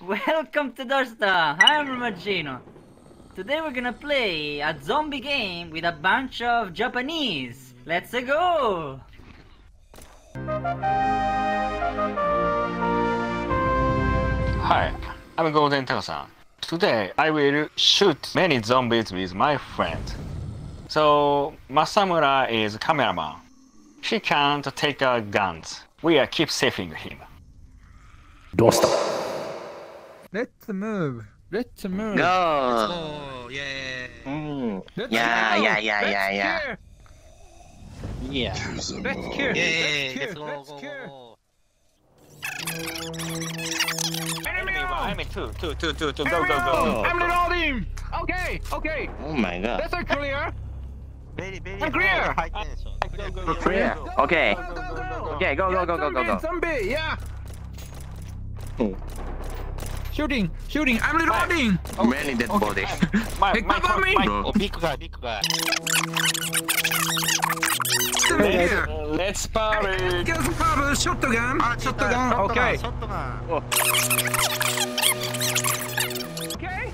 Welcome to Doorsta! I'm Romagino! Today we're gonna play a zombie game with a bunch of Japanese! Let's go! Hi, I'm Golden Tao-san. Today I will shoot many zombies with my friend. So, Masamurai is cameraman. She can't take a guns. We are keep saving him. どうした Let's move. Let's move. Go. Oh. Yeah. Mm. Let's yeah, go. yeah, yeah, Let's yeah, yeah. Yeah. Let's go. Yeah, let's go, let's go, go, go. Enemy, enemy two, two, two, two, two, go, go, go. Oh. I'm reloading. Okay, okay. Oh my god. That's a clear. Very, very I'm clear. Clear. clear. Okay. Okay, go, go, go, go, go, go. Zombie, yeah. Hmm. Shooting, shooting. I'm reloading. Many dead body. My, Hey, my, cover me. my, Oh, big guy, big guy. let's, Here. let's party. Get some power. Shotgun. Ah, shotgun. Okay. Shotgun. Oh. Okay.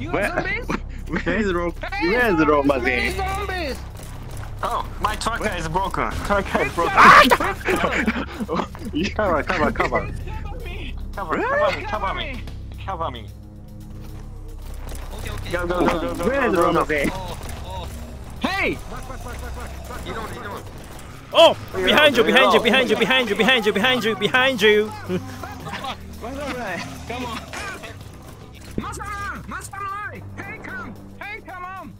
You Where- zombies? Where is Ro? Hey, Where is Three Romajin? zombies. Oh, my tracker is broken. Tracker is broken. Cover, cover, cover. Cover, cover me, cover me, cover me. Okay, okay. Go, go, go, go, go, Where is go, go, go. Romajin? Oh, oh. Hey. Reload, reload. Oh! Behind you, behind you, behind you, behind you, behind you, behind you, behind you! Masama! Masama! Hey, come! Hey, come on!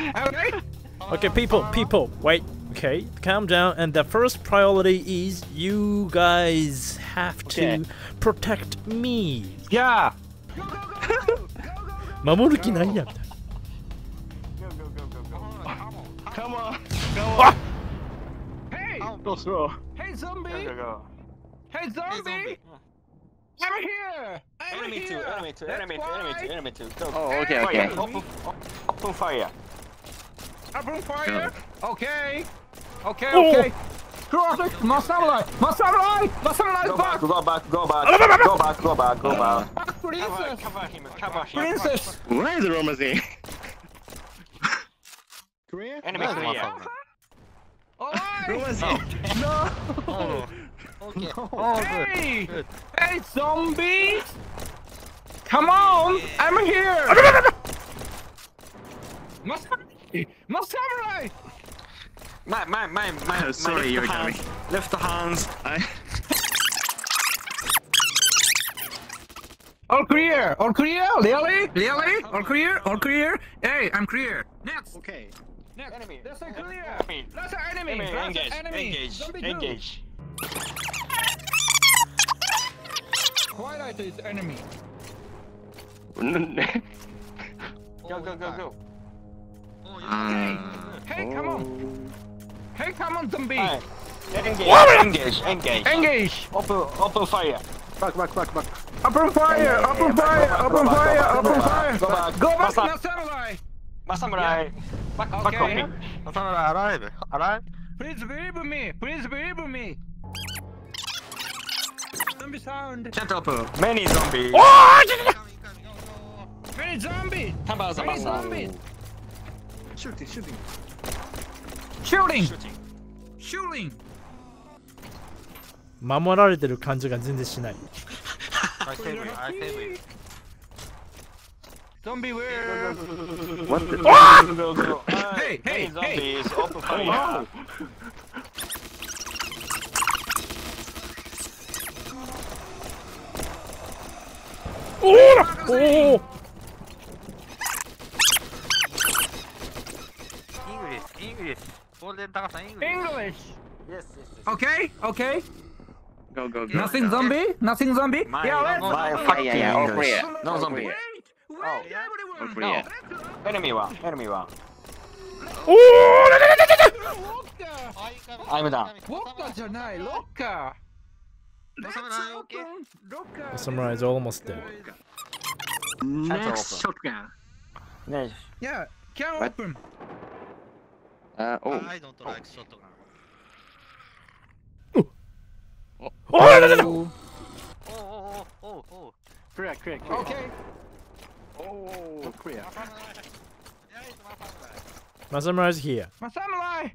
okay? Okay, people, people, wait. Okay, calm down. And the first priority is you guys have to Okay. protect me. Yeah! 守る気ないやん。 Go, go, go, go, go. Come on. Hey! Go slow. Hey, Go, zombie! go, go. Hey, zombie! zombie. I'm here! I'm Enemy two, here! enemy two, That's enemy two, enemy two, right. enemy two. Go. Oh, okay, Fire, okay. Open, open fire. Open fire! Okay! Okay, Oh. okay! Cross it! Masamurai! Masamurai! Masamurai Go back! back, go back, go back, go back, go back, go back. Back, Cover, princess! cover him, cover him. Princess! Where is Romajin? Korea? Enemy clear. Alright! Romajin. No! Oh, oh. okay. Oh, good. hey! Hey, zombies! Come on! I'm here! Masamurai! Masamurai! My, my, my, my, my Sorry, left you're hand, left hands. I... All clear! All clear! Really? Really? All clear? All clear? Hey, I'm clear. Next! Okay. Next! Enemy. That's a clear! Enemy. That's an enemy! Enemy, That's engage, an enemy! engage, Zombie engage. Twilight is enemy. Go, go, go, go. Oh, you Ah. Hey, come on! Hey, come on, zombie! Alright. Engage, engage, engage. Engage! Open, open fire. Back, back, back, back. Open fire! Open fire! Open fire! Open fire! Go back, Go back, Masa- Masamurai! Masamurai. Back, back Okay. on me. Masamurai alive. Alive? Please believe me! Please believe me! Zombie sound! Can't open. Many zombies. Coming, coming, go, go. Many zombies! Many zombies! Shooting, shooting. Shooting! Shooting. 守られてる感じが全然しない。I save you, I save you. Zombie where? What the? Go, go. Alright, Hey, hey, many zombies. Open fire. Oh! おーお tentakas na English. English! Yes, yes, yes. Okay, okay. Go, go, go. Nothing go. zombie? Nothing zombie? My, yeah, let's go. Yeah, yeah, yeah. All clear. No zombie. Wait, wait, oh. everyone. All clear. No. Enemy one, enemy one. Ooh! I'm down. Walker The samurai is almost dead. Next shotgun. Nice. Yeah, can open. Uh, oh. I don't oh. like shotgun. Oh. Oh. Oh, no, no, no. oh, oh, oh, oh, oh. Korea, Korea, Korea. Okay. Oh, Korea. My samurai's here. My samurai!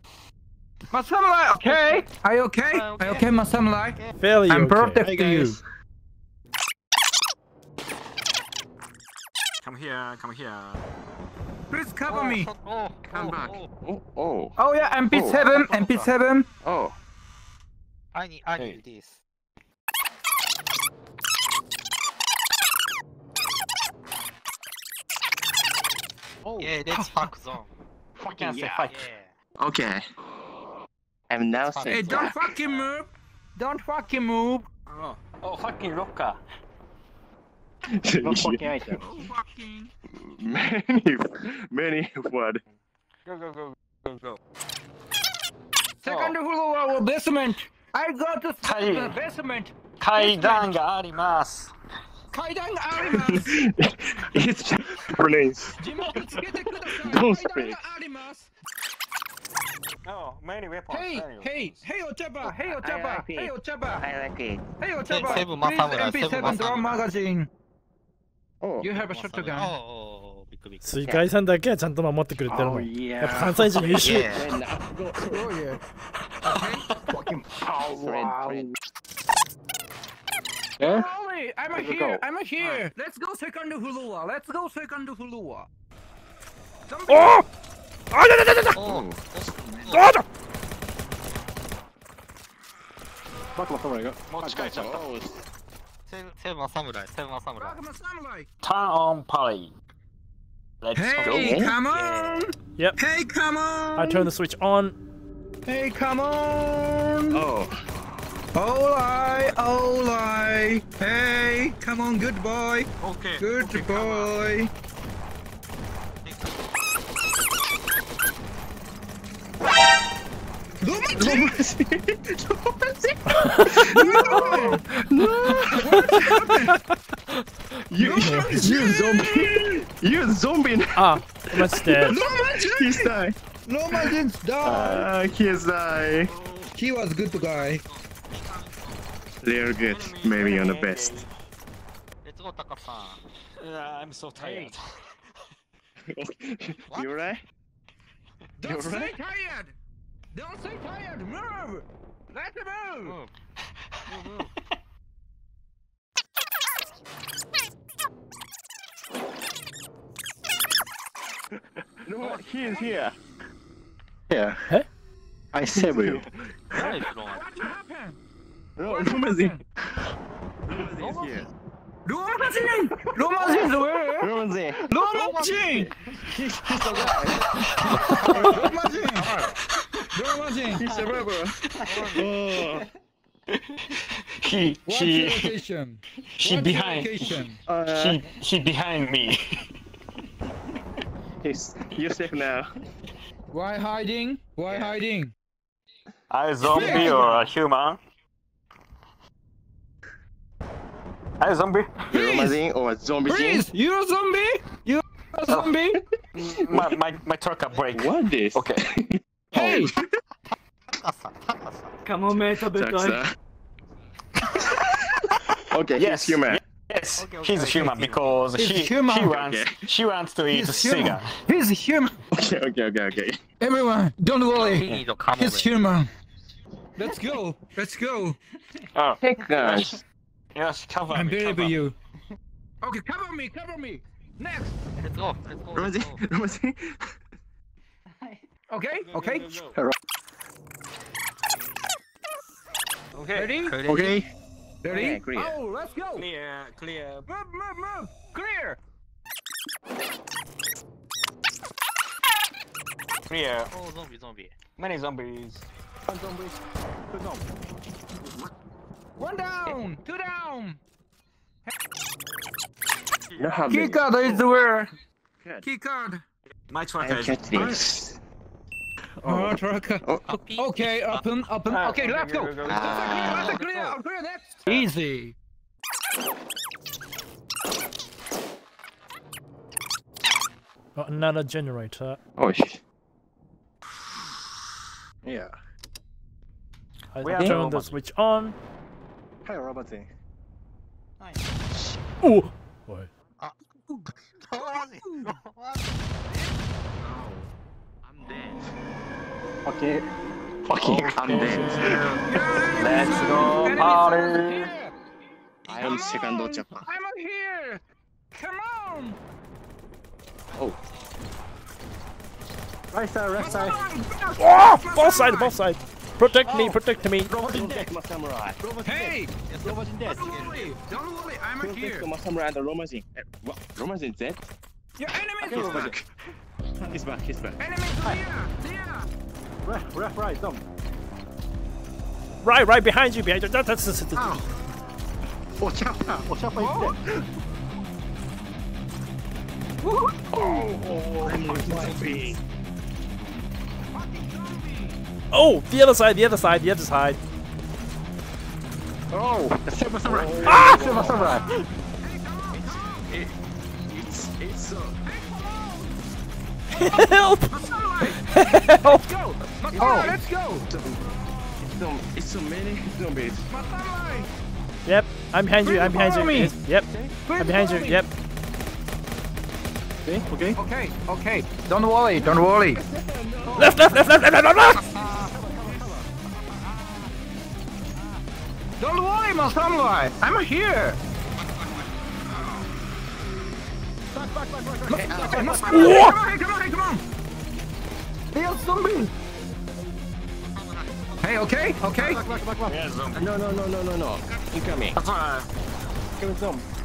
My samurai, okay? Are you okay? Uh, okay. Are you okay, my samurai? Okay. Fairly I'm okay. perfect hey, you. Come here, come here. Please cover oh, me. Oh, come oh, back. Oh, oh. Oh, oh yeah, MP7, MP7. Oh. I need, I need hey. this. Oh. Yeah, that's fuck zone. Fucking yeah, fuck. Yeah. Okay. I'm now saying. Hey, don't fucking move. Don't fucking move. Oh, oh fucking rocker. Not fucking item. Oh fucking. many, many word. Go, go, go, go, go. Second floor or basement. I go to Hey. the basement. 階段があります。 階段があります。 it's Japanese. 自分つけてください。 Don't 階段があります。 Oh, many weapons. Hey, many hey, hey, Ochaba, hey, I Ochaba, like it. hey, Ochapa, I like it. hey, Ochaba. Seven Please, Masamura, MP7 seven drum Masamura. magazine. Oh. You have a shotgun. Oh, big, big. スイカイさんだけはちゃんと守ってくれてるもん。Oh, yeah. やっぱ関西人優秀。Yeah. yeah? I'm a here. I'm a here. Let's go second Hulua. Let's go second Hulua. おおあだだだだだおおだバックも止まれが。もう近いちゃった。Samurai, samurai. Turn on Polly. Let's hey, go. come on! Yep. Hey, come on! I turn the switch on. Hey, come on! Oh. Olai, Olai! Hey, come on, good boy! Okay. Good okay, boy! No mercy! No mercy! no! No! you, no mercy! you zombie! You zombie! Ah, almost dead. No mercy! He's dying. No man didn't die! Uh, he is die. He was good guy. They're good. Maybe on the best. I'm so tired. You alright? You alright? right? tired! Don't say tired! Move! Let's move! Oh. Move. Move, move. Uh, you know what? He is here. Yeah. Huh? I save you. What happened? No, Nobody. Nobody's here happened? Romajin is here. Romajin. Romajin where? Romajin. Romajin. He's, he's alive. Romajin. Romajin. He's a rebel. Oh. He, What's he, location? he What's behind. Location? Uh, He, he behind me. he's, you're safe now. Why hiding? Why hiding? I zombie or a human? Hi, zombie. You're or a zombie. Freeze! You're a zombie. You're a zombie. my my my truck break. What this? Okay. hey. Come on, mate. A bit time. okay. Yes, you. Yes, okay, okay, he's a human okay, because he's human. she wants she wants to eat he's a cigar. He's a human. Okay, okay, okay, okay. Everyone, don't worry. He's human. Let's go. Let's go. Oh, hey guys. Yes, cover I'm me. I'm cover you. okay, cover me, cover me. Next. Let's go. Let's go. Let's go. Let's go. okay, go, okay. Go, go, go. Okay. Ready? Ready? Okay. Ready? Yeah, clear. Oh, let's go. Clear, clear. Move, move, move. Clear. Clear. Oh, zombie, zombie. Many zombies. One zombie. Two zombies. One down. Two down. You know Key card is where? Good. Key card. My truck I is. catch this. Oh, truck. Oh, Ah, P Okay, open, open. Ah, Okay, okay, let's go. go, go, go. Ah. Let's clear, let's clear, next. Easy. Oh, another generator. oh, sh- Yeah. I We are turn the switch on. 他有 ah. I'm dead. Fucking, fucking, I'm dead. Let's go party. I am second Japan. I'm here. Come on. Oh. Right side, left side. Oh, both side, both side. Protect oh. me, protect me. Hey! Don't worry, don't worry, I'm here. Roma's in dead? Your enemy is back. He's back, he's back. enemies! here, here. Right, right, right. Right, right behind you, behind you. That, that's, that's, that's. Ow. Oh. dead. Oh, oh, oh Oh, the other side, the other side, the other side. Oh, the Silver Samurai. Ah! Silver Samurai. It, it's, it's, uh, Help! Help! Go. Masala, let's go. it's so, it's so many zombies. Masala. Yep, I'm behind you, I'm behind you. Me. Yes, Yep, I'm behind you, yep. Okay, okay. Okay, okay. Don't worry. Don't worry. Left, left, left, left, left, left, left, left! Don't worry, my samurai. I'm here. Hey, my samurai, Come on, come on, come on. They are zombies. Hey, okay, okay. No, no, no, no, no, no. Incoming. Incoming zombie.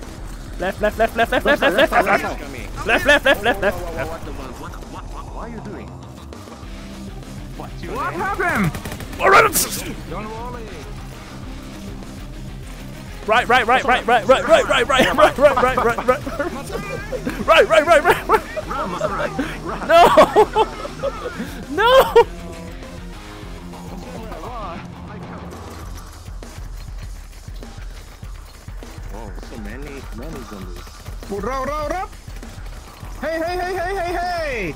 Left, left, left, left, left, left, left, left, left, left, Incoming. left, left, left, left, left. What, what, what, what, what, what are you doing? What you What happened? Don't worry. Right, right, right, right, right, right, right, right, right, right, right, right, right, right, right, right, right, right, right, right. Run, Masamurai. Run. No! No! Row, row, row. Hey, hey, hey, hey, hey, hey.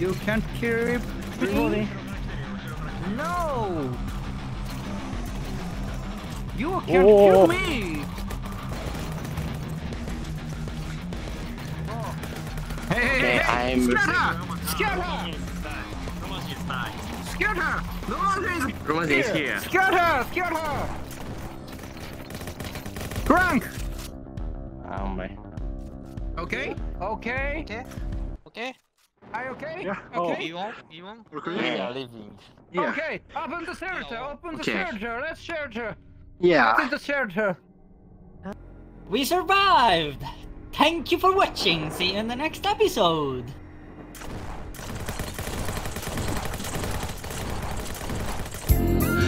You can't kill me. No. You can't Oh. kill me. Hey, hey, hey, Okay, hey. I'm- Scatter! Scatter! Scatter! Roman is here. Scatter! Scatter! Drunk! hombre. Okay? Okay? Okay? Okay? Are you okay? Yeah. Okay. Oh. You won't? You won't? Okay. We are leaving. Yeah. Okay, open the shelter. open the okay. searcher, let's shelter. Yeah. Open the shelter. We survived! Thank you for watching, see you in the next episode!